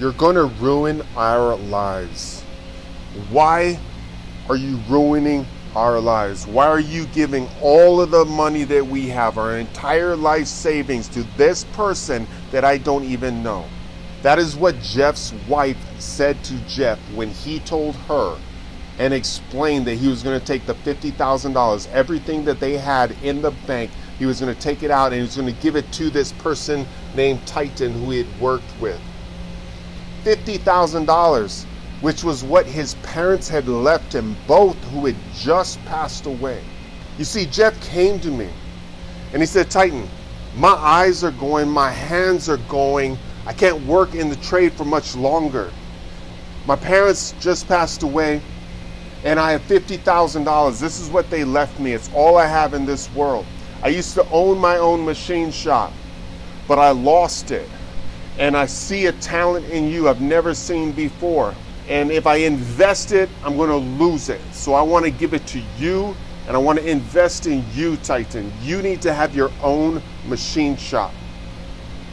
You're going to ruin our lives. Why are you ruining our lives? Why are you giving all of the money that we have, our entire life savings, to this person that I don't even know? That is what Jeff's wife said to Jeff when he told her and explained that he was going to take the $50,000, everything that they had in the bank, he was going to take it out and he was going to give it to this person named Titan who he had worked with. $50,000 which was what his parents had left him, both who had just passed away. You see, Jeff came to me and he said, Titan, my eyes are going, my hands are going. I can't work in the trade for much longer. My parents just passed away and I have $50,000. This is what they left me. It's all I have in this world. I used to own my own machine shop, but I lost it. And I see a talent in you I've never seen before. And if I invest it, I'm going to lose it. So I want to give it to you and I want to invest in you, Titan. You need to have your own machine shop.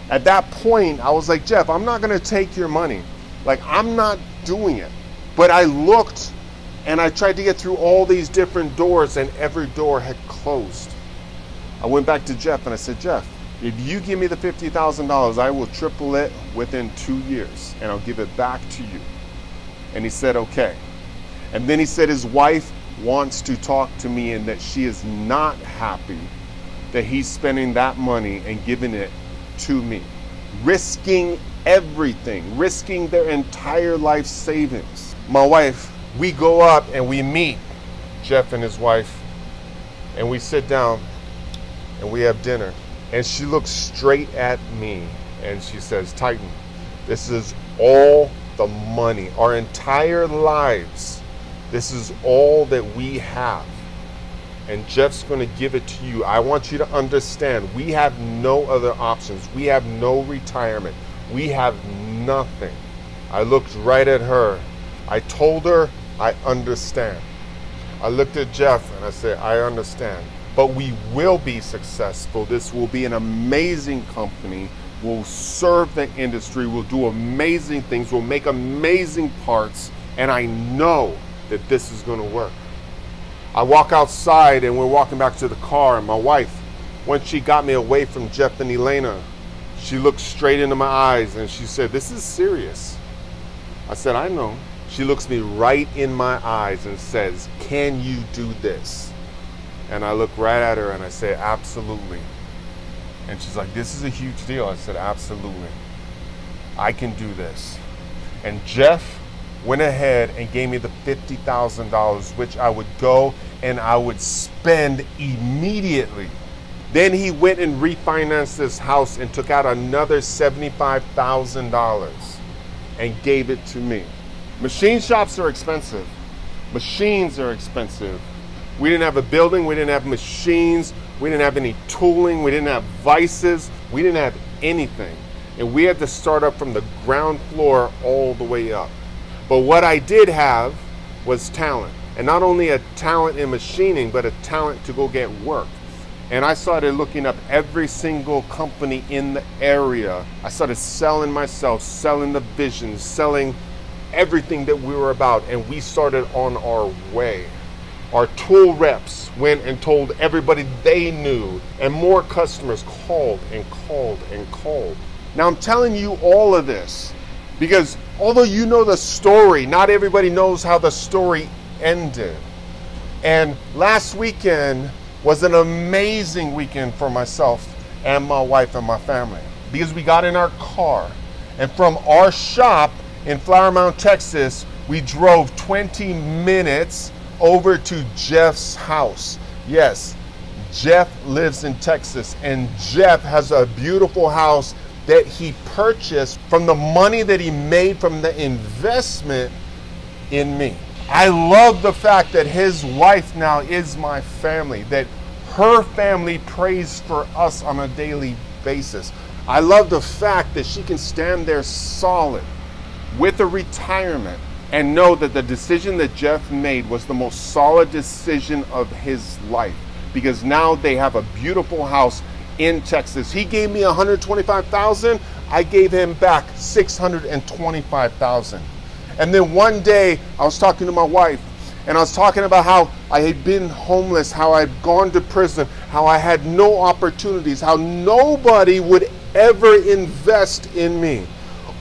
At that point, I was like, Jeff, I'm not going to take your money. Like, I'm not doing it. But I looked and I tried to get through all these different doors, and every door had closed. I went back to Jeff and I said, Jeff, if you give me the $50,000, I will triple it within two years and I'll give it back to you. And he said, okay. And then he said his wife wants to talk to me and that she is not happy that he's spending that money and giving it to me, risking everything, risking their entire life savings. My wife, we go up and we meet Jeff and his wife, and we sit down and we have dinner. And she looks straight at me and she says, Titan, this is all the money, our entire lives. This is all that we have. And Jeff's going to give it to you. I want you to understand we have no other options. We have no retirement. We have nothing. I looked right at her. I told her, I understand. I looked at Jeff and I said, I understand. But we will be successful. This will be an amazing company We'll serve the industry, We'll do amazing things, We'll make amazing parts, and I know that this is going to work. I walk outside and we're walking back to the car, and my wife, once she got me away from Jeff and Elena, she looked straight into my eyes and she said, This is serious. I said, I know. She looks me right in my eyes and says, Can you do this? And I look right at her and I say, Absolutely. And she's like, This is a huge deal. I said, Absolutely. I can do this. And Jeff went ahead and gave me the $50,000, which I would go and I would spend immediately. Then he went and refinanced this house and took out another $75,000 and gave it to me. Machine shops are expensive. Machines are expensive. We didn't have a building, we didn't have machines, we didn't have any tooling, we didn't have vices, we didn't have anything. And we had to start up from the ground floor all the way up. But what I did have was talent. And not only a talent in machining, but a talent to go get work. And I started looking up every single company in the area. I started selling myself, selling the vision, selling everything that we were about. And we started on our way. Our tool reps went and told everybody they knew, and more customers called and called and called. Now, I'm telling you all of this because although you know the story, not everybody knows how the story ended. And last weekend was an amazing weekend for myself and my wife and my family because we got in our car and from our shop in Flower Mound, Texas, we drove 20 minutes over to Jeff's house. Yes, Jeff lives in Texas, and Jeff has a beautiful house that he purchased from the money that he made from the investment in me. I love the fact that his wife now is my family, that her family prays for us on a daily basis. I love the fact that she can stand there solid with a retirement and know that the decision that Jeff made was the most solid decision of his life because now they have a beautiful house in Texas. He gave me 125,000. I gave him back 625,000. And then one day I was talking to my wife and I was talking about how I had been homeless, how I'd gone to prison, how I had no opportunities, how nobody would ever invest in me.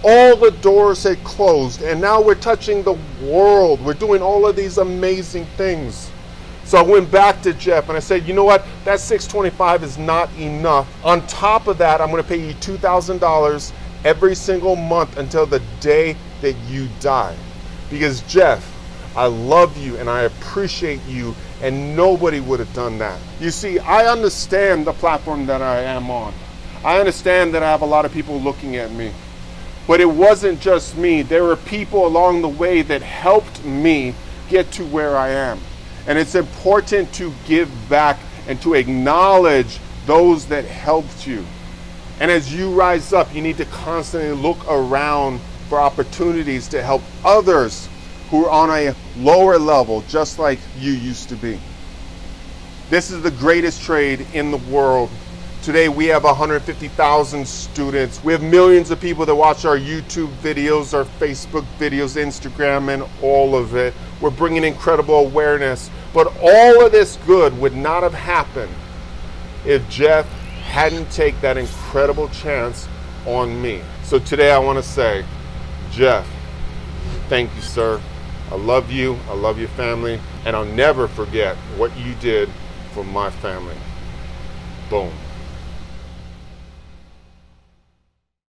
All the doors had closed, and now we're touching the world. We're doing all of these amazing things. So I went back to Jeff and I said, you know what? That 625 is not enough. On top of that, I'm going to pay you $2,000 every single month until the day that you die. Because Jeff, I love you and I appreciate you and nobody would have done that. You see, I understand the platform that I am on. I understand that I have a lot of people looking at me. But it wasn't just me. There were people along the way that helped me get to where I am. And it's important to give back and to acknowledge those that helped you. And as you rise up, you need to constantly look around for opportunities to help others who are on a lower level, just like you used to be. This is the greatest trade in the world. Today we have 150,000 students. We have millions of people that watch our YouTube videos, our Facebook videos, Instagram, and all of it. We're bringing incredible awareness. But all of this good would not have happened if Jeff hadn't taken that incredible chance on me. So today I want to say, Jeff, thank you, sir. I love you. I love your family. And I'll never forget what you did for my family. Boom.